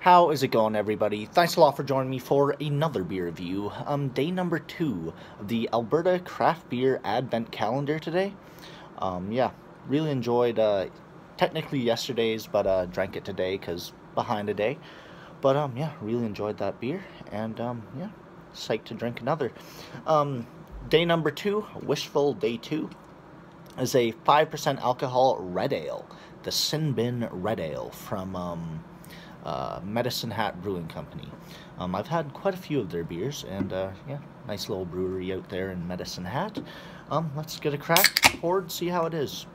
How is it going, everybody? Thanks a lot for joining me for another beer review. Um, day number two of the Alberta Craft Beer Advent Calendar today. Um, yeah, really enjoyed, uh, technically yesterday's, but uh, drank it today because behind a day. But um, yeah, really enjoyed that beer, and um, yeah, psyched to drink another. Um, day number two, Wishful Day Two, is a 5% alcohol red ale, the Sin Bin Red Ale from um, uh, Medicine Hat Brewing Company. Um, I've had quite a few of their beers, and uh, yeah, nice little brewery out there in Medicine Hat. Um, let's get a crack poured, see how it is.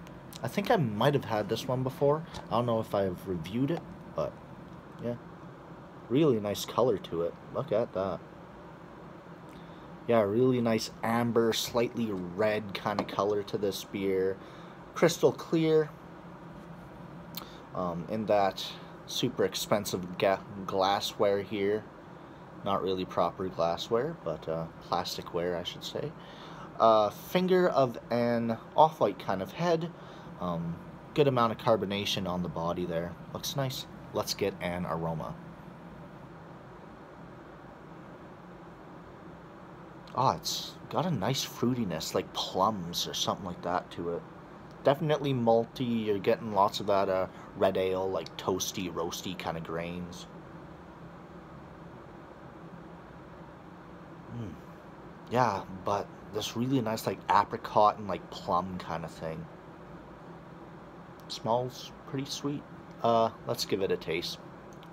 I think I might have had this one before. I don't know if I've reviewed it, but yeah, really nice color to it. Look at that. Yeah, really nice amber, slightly red kind of color to this beer. Crystal clear. Um, in that super expensive glassware here. Not really proper glassware, but uh, plasticware, I should say. Uh, finger of an off-white kind of head. Um, good amount of carbonation on the body there. Looks nice. Let's get an aroma. Oh, it's got a nice fruitiness, like plums or something like that to it. Definitely malty. You're getting lots of that uh, red ale, like toasty, roasty kind of grains. Mm. Yeah, but this really nice, like apricot and like plum kind of thing. Smells pretty sweet. Uh, let's give it a taste.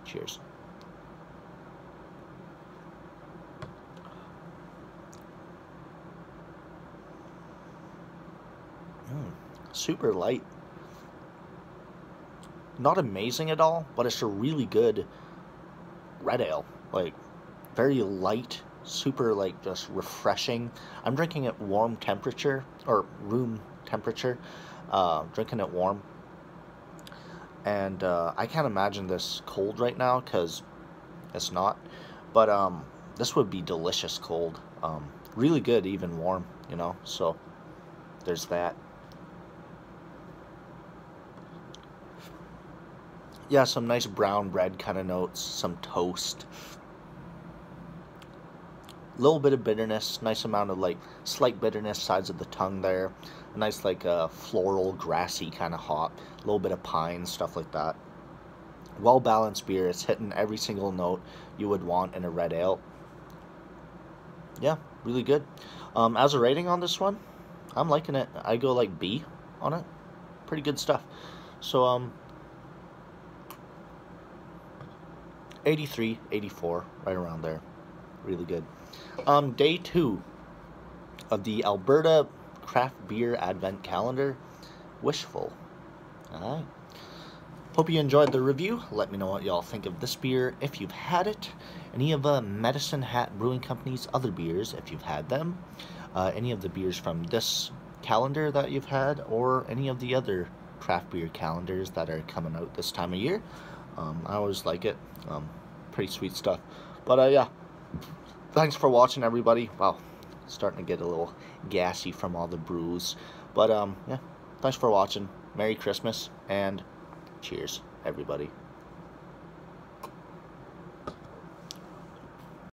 Cheers. Mm, super light. Not amazing at all, but it's a really good red ale. Like, very light, super, like, just refreshing. I'm drinking it warm temperature, or room temperature. Uh, drinking it warm. And uh, I can't imagine this cold right now, because it's not. But um, this would be delicious cold. Um, really good, even warm, you know, so there's that. Yeah, some nice brown bread kind of notes, some toast. A little bit of bitterness, nice amount of like slight bitterness sides of the tongue there. A nice like uh, floral, grassy kind of hop. A little bit of pine, stuff like that. Well balanced beer. It's hitting every single note you would want in a red ale. Yeah, really good. Um, as a rating on this one, I'm liking it. I go like B on it. Pretty good stuff. So um, 83, 84, right around there. Really good. Um, day two of the Alberta Craft Beer Advent Calendar. Wishful. Alright. Hope you enjoyed the review. Let me know what y'all think of this beer if you've had it. Any of uh, Medicine Hat Brewing Company's other beers if you've had them. Uh, any of the beers from this calendar that you've had or any of the other craft beer calendars that are coming out this time of year. Um, I always like it. Um, pretty sweet stuff. But uh, yeah, thanks for watching, everybody. Wow, starting to get a little gassy from all the brews. But um, yeah, thanks for watching. Merry Christmas and cheers, everybody.